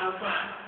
Alpha